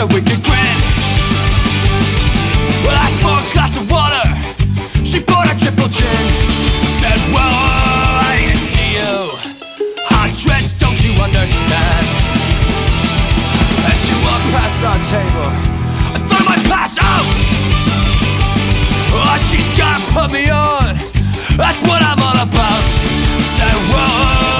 A wicked grin. Well, I asked a glass of water. She bought a triple gin. Said, Well, I see you. Hottress, don't you understand? As she walked past our table, I thought I might pass out. Oh, she's gotta put me on. That's what I'm all about. Said, Whoa,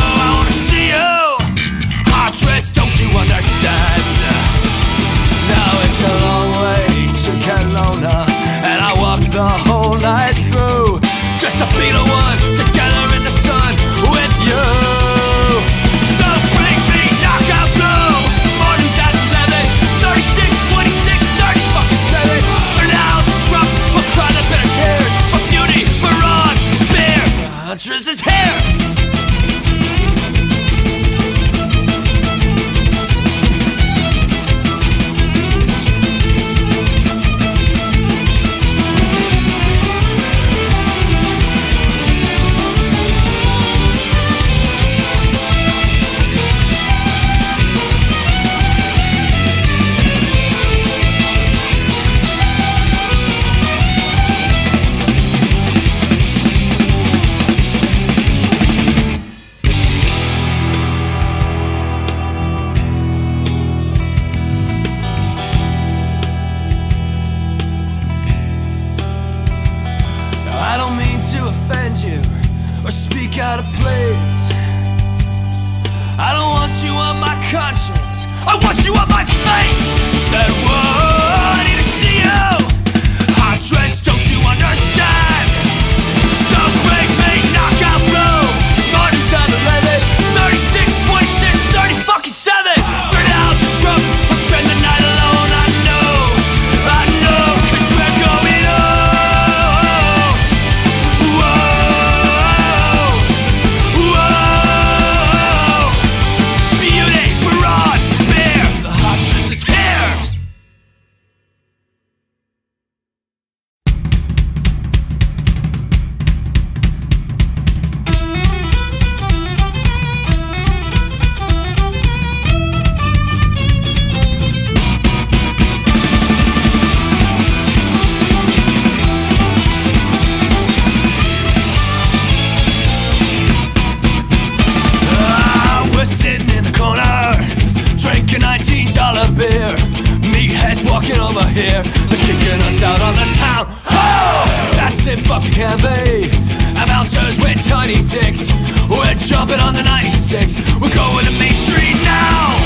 can be. And bouncers with tiny dicks. We're jumping on the 96. We're going to Main Street now.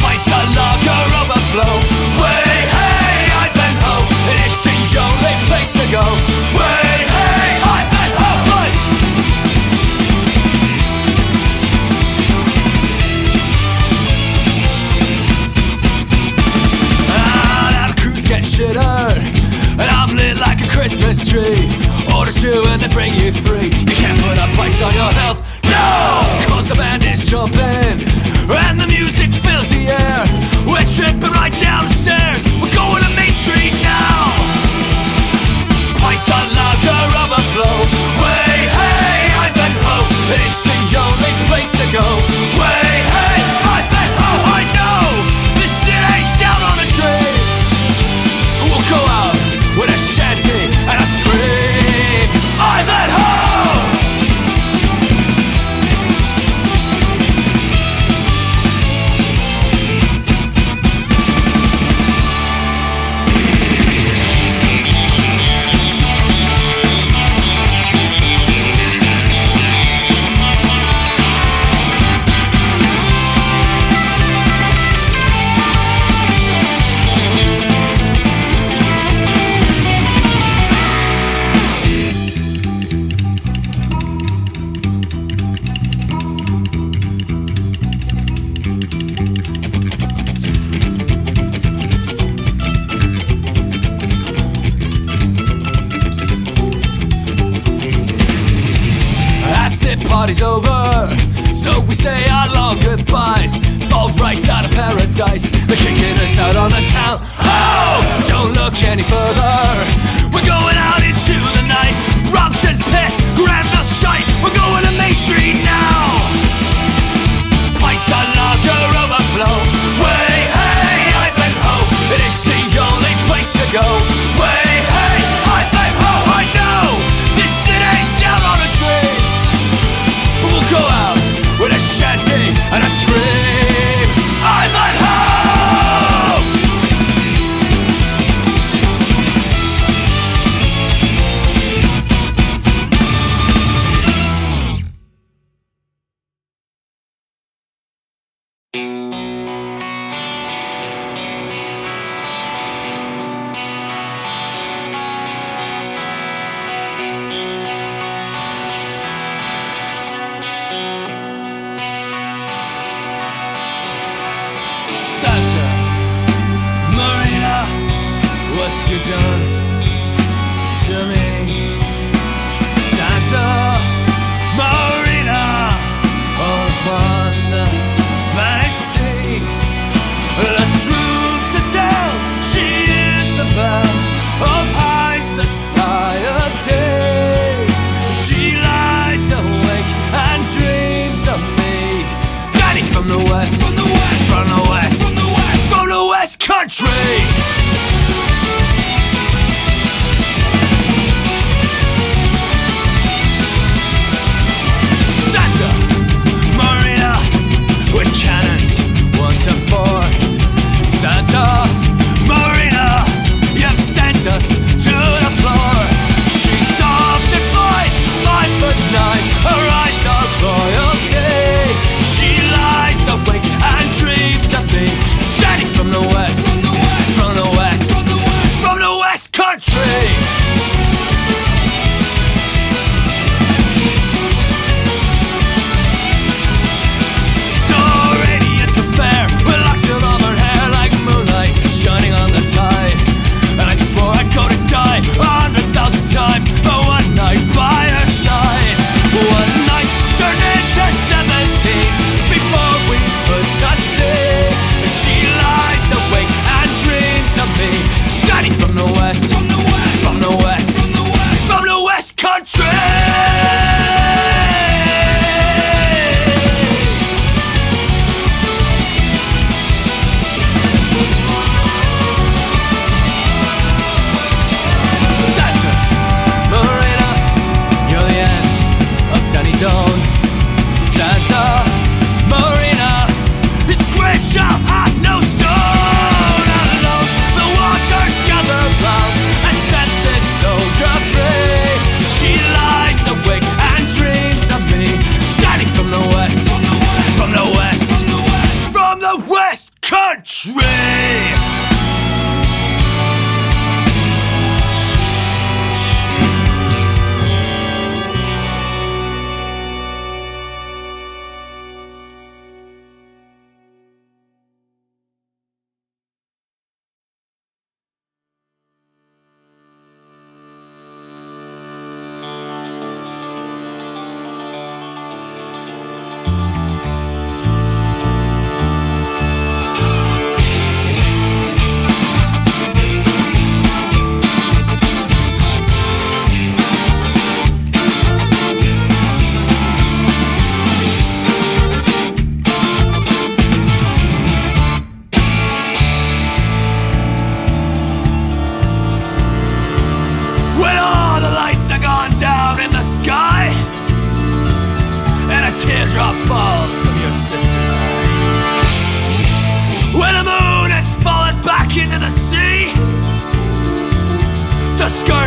Place a lager overflow. Way, hey, Ivanhoe. It is the only place to go. Way, tree Order two and they bring you three You can't put a price on your health. No! Cause the band is jumping. And the music fills the air. We're tripping right down the stairs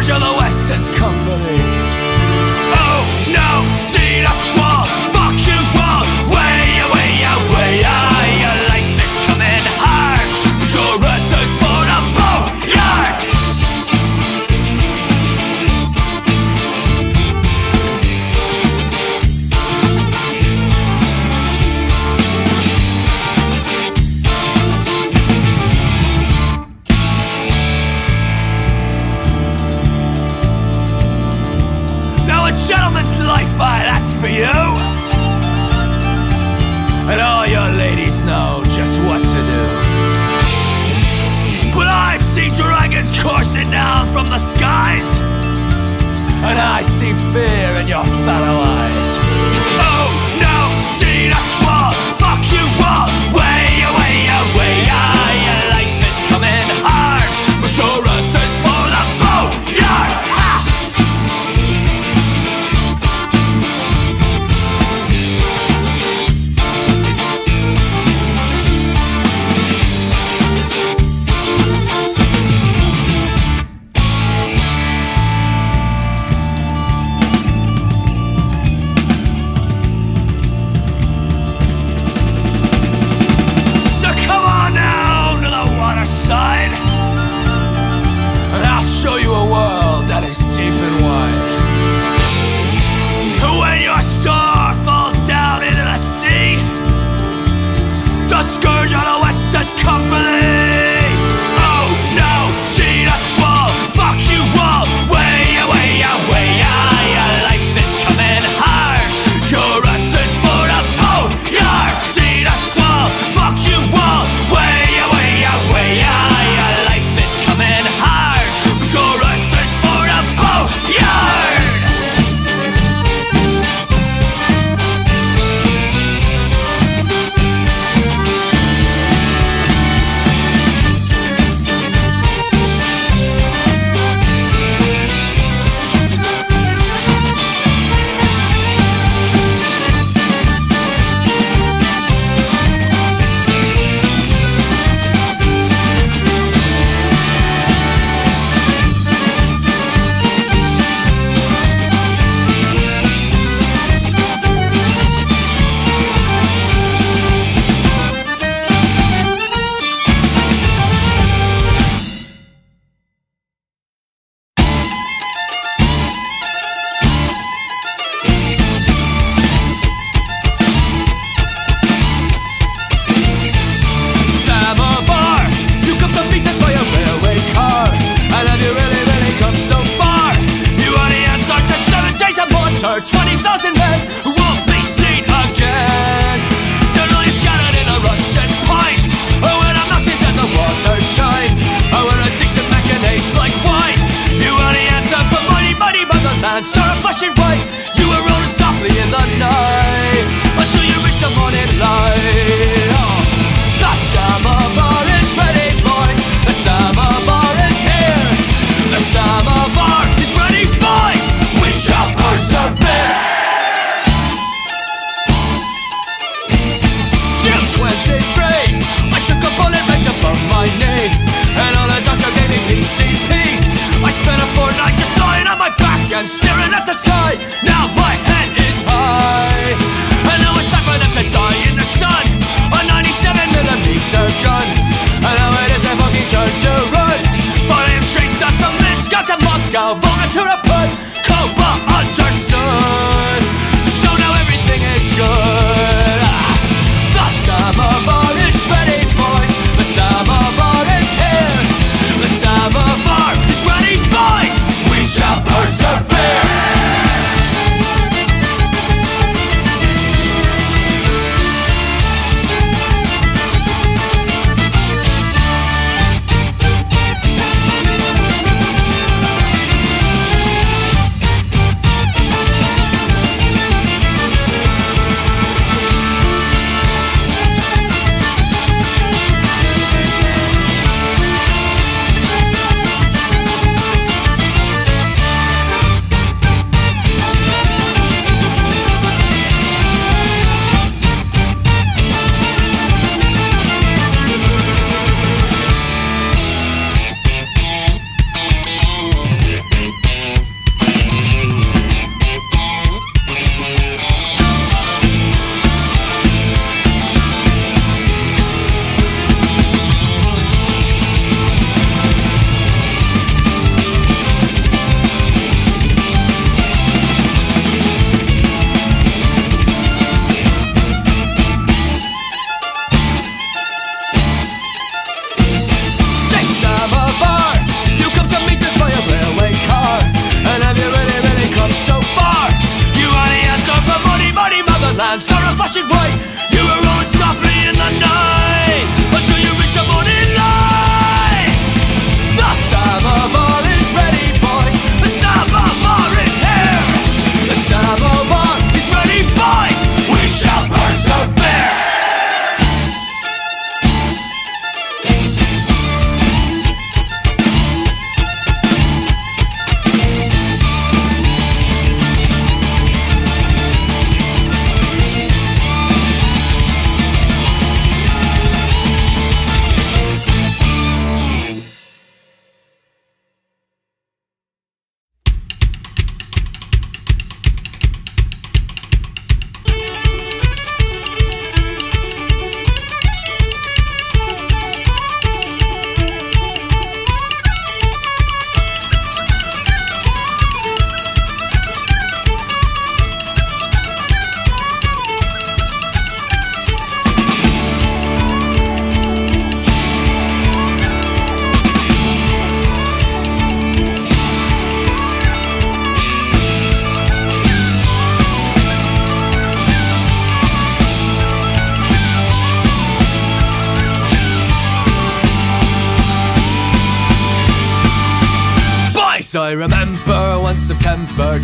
George the West is comforting. Oh no, see that's.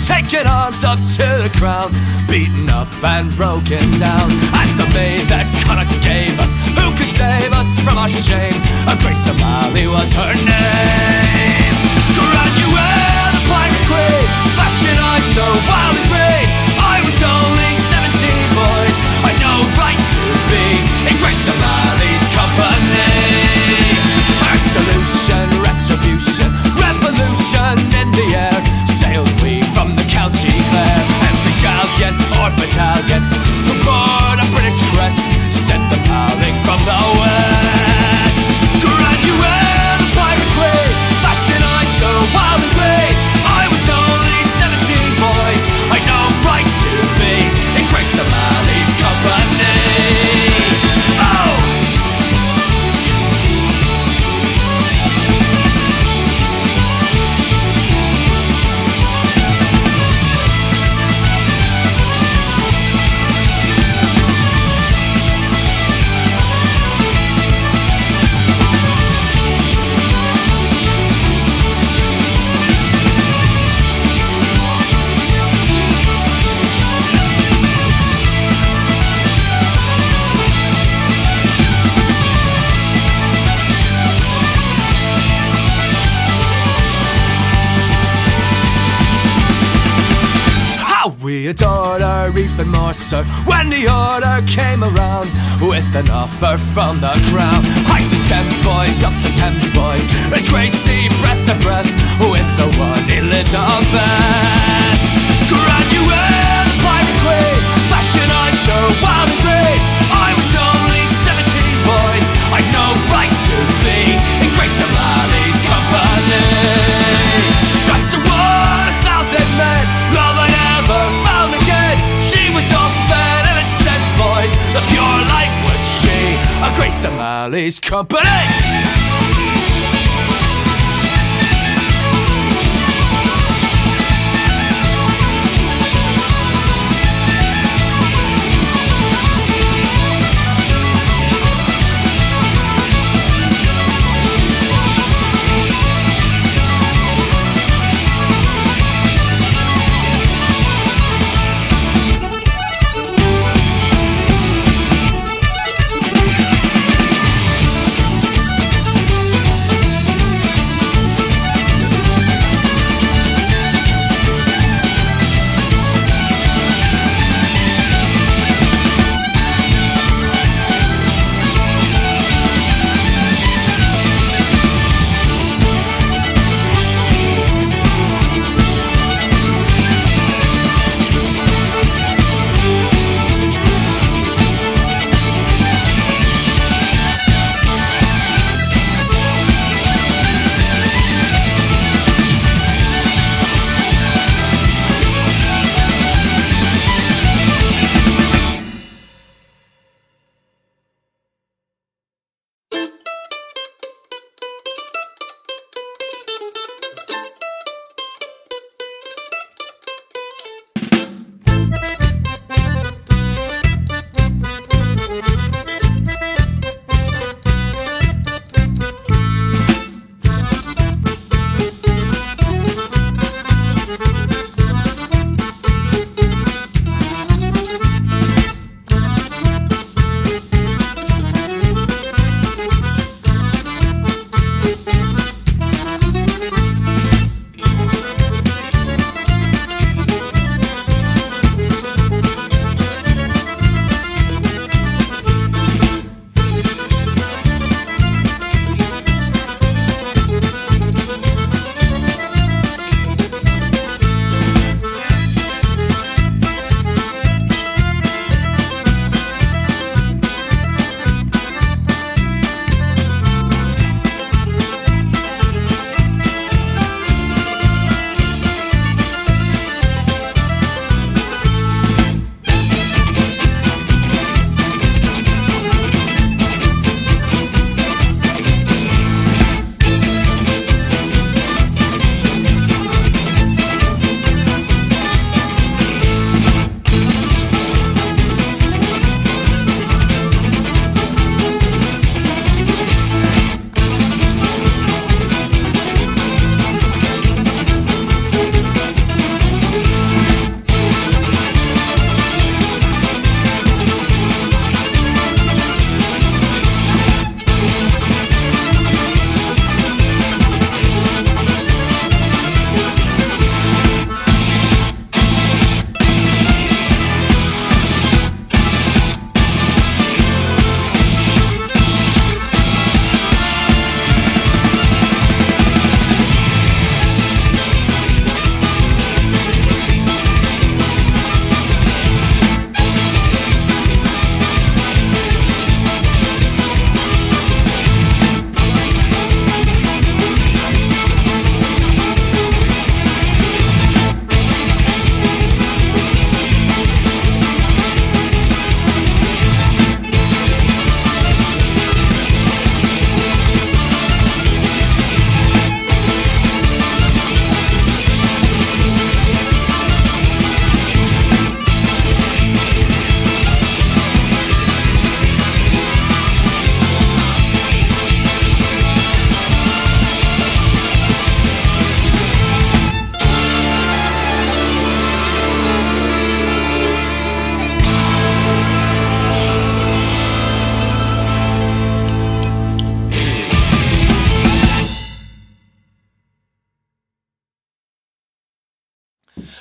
Taking arms up to the crown, beaten up and broken down. And the maid that Connacht gave us, who could save us from our shame? A Grace O'Malley was her name. We adored her even more so when the order came around with an offer from the crown. Hike the Thames boys, up the Thames boys, as Gracie breath to breath with the one Elizabeth. Grace O'Malley's company.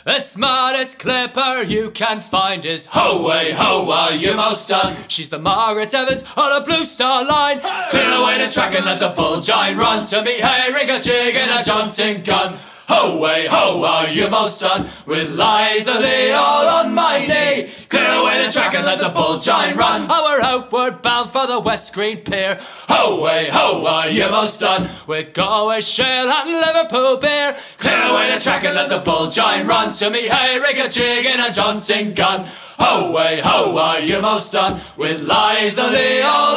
The smartest clipper you can find is Ho way ho, are you most done? She's the Margaret Evans on a blue star line. Clear away the track and let the bulgine run to me. Hey, rig a jig and a jaunting gun. Ho way ho, are you most done? With Liza Lee all on my knee. Clear away the track and let the bulgine run. We're outward bound for the West Green Pier. Ho way ho, are you most done? With Galway Shale and Liverpool beer. Clear away the track and let the bulgine run to me. Hey, rig a jig and a jaunting gun. Ho way ho, are you most done? With Liza Lee all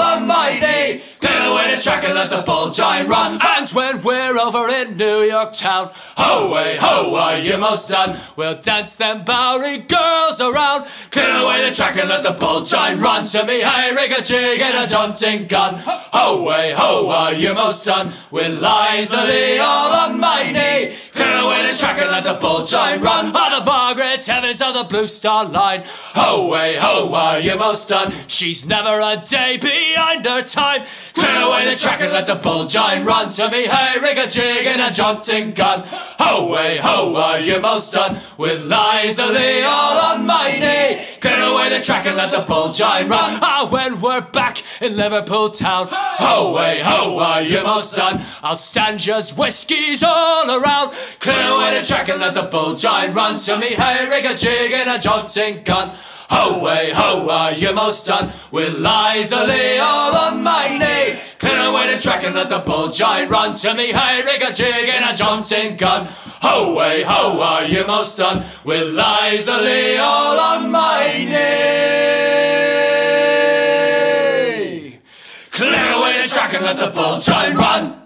knee. Clear away the track and let the bulgine run. And when we're over in New York town, ho way ho, are you most done? We'll dance them Bowery girls around. Clear away the track and let the bulgine run to me. Hey, rig a jig and a jaunting gun. Ho way ho, are you most done? With Liza Lee all on track and let the bulgine run. Oh, the Margaret Evans of the Blue Star Line. Ho way ho, are you most done? She's never a day behind her time. Clear away the track and let the bulgine run to me. Hey, rig a jig and a jaunting gun. Ho way ho, are you most done? With Liza Lee all on my knee. Clear away the track and let the bulgine run. Ah, when we're back in Liverpool town. Ho way ho, are you most done? I'll stand just whiskies all around. Clear away the track and let the bulgine run to me. Hey, rig a jig and a jaunting gun. Ho way ho, are you most done? With Liza Lee all on my knee. Clear away the track and let the bulgine run to me. Hey, rig a jig and a jaunting gun. Ho way ho, are you most done? With Liza Lee all on my knee. Clear away the track and let the bulgine run.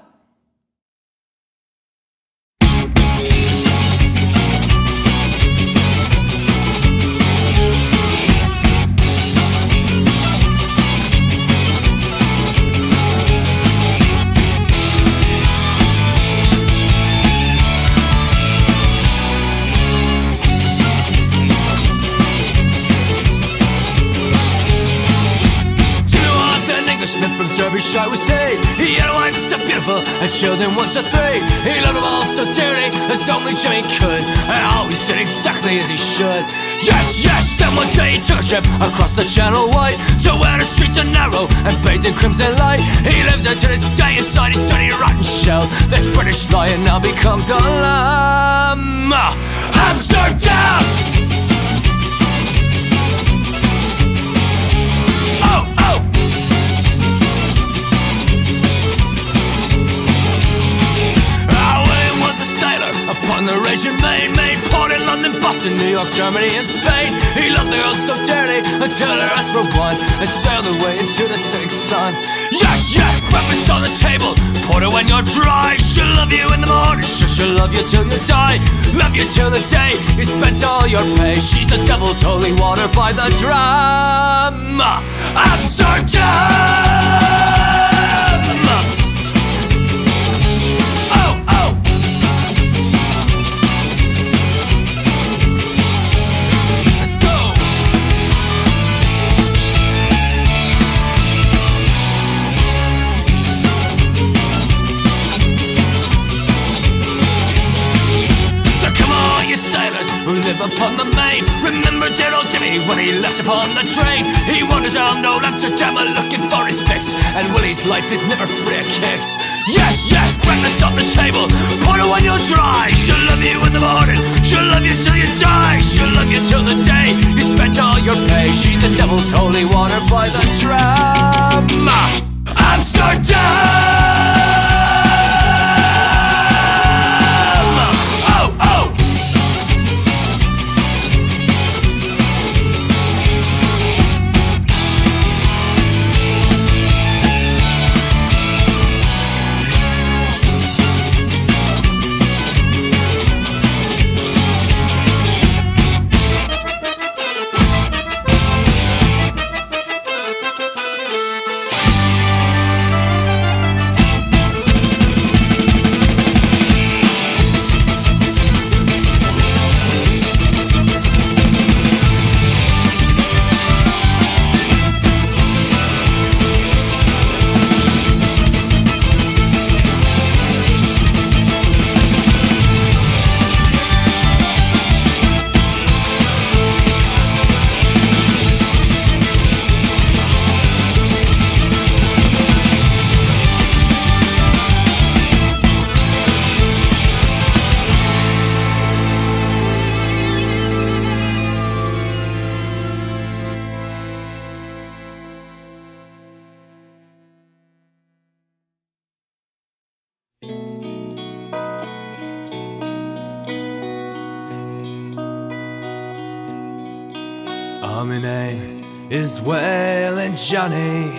And children one three. He loved them all so dearly, as only Jimmy could, and always did exactly as he should. Yes, yes, then one day he took a trip across the Channel White, to where the streets are narrow and bathed in crimson light. He lives until this day inside his tiny rotten shell. This British lion now becomes a lamb. Amsterdam! The raging main, main port in London, Boston, New York, Germany, and Spain. He loved the girl so dearly until her asked for one and sailed away into the setting sun. Yes, yes, breakfast on the table, porter when you're dry. She'll love you in the morning, sure she'll love you till you die. Love you till the day you spent all your pay. She's the devil's holy water by the drum. Amsterdam! Upon the main. Remember old Jimmy when he left upon the train. He wanders around old Amsterdam looking for his fix. And Willie's life is never free of kicks. Yes, yes, breakfast on the table. Porter when you're dry. She'll love you in the morning. She'll love you till you die. She'll love you till the day Waylon Johnny.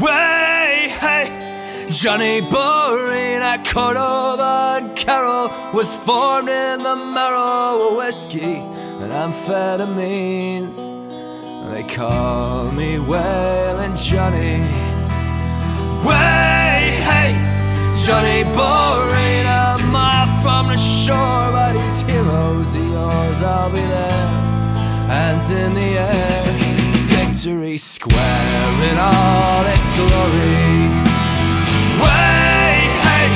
Way, hey, Johnny Boring at Cordova and Carrall was formed in the marrow of whiskey and amphetamines. They call me Waylon Johnny. Way, hey, Johnny Boring, a mile from the shore, but he's heroes of yours, I'll be there hands in the air. Victory Square in all its glory. Way, hey,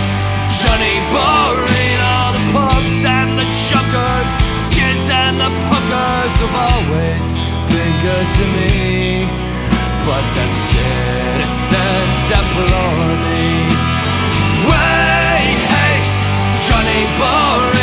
Johnny Boring, all the pubs and the junkers, skids and the punkers have always been good to me. But the citizens deplore me. Way, hey, Johnny Boring,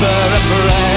whisper a prayer.